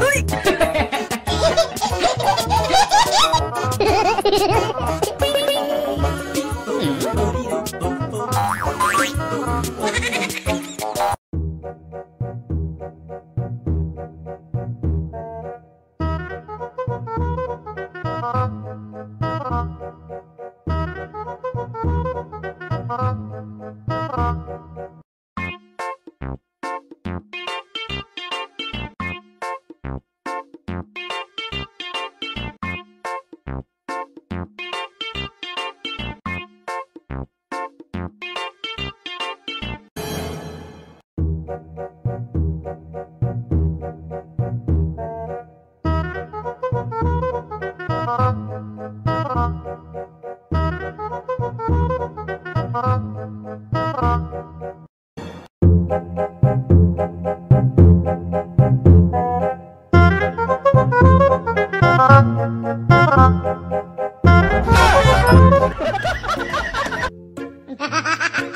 Oi! Ha ha ha ha!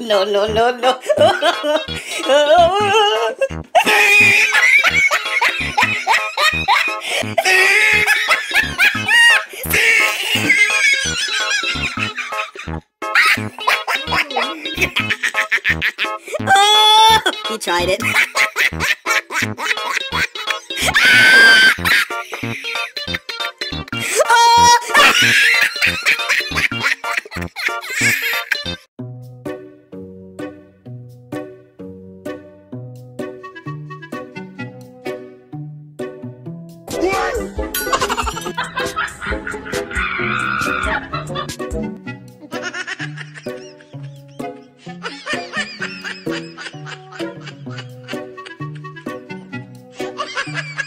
No, no, no, no. oh, he tried it.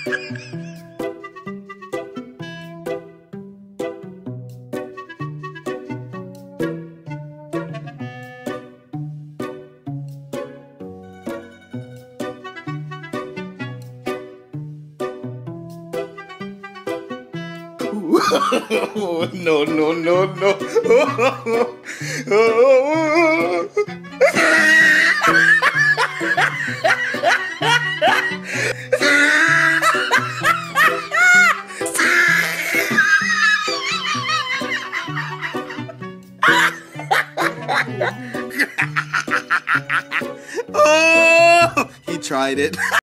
no, no, no, no. tried it.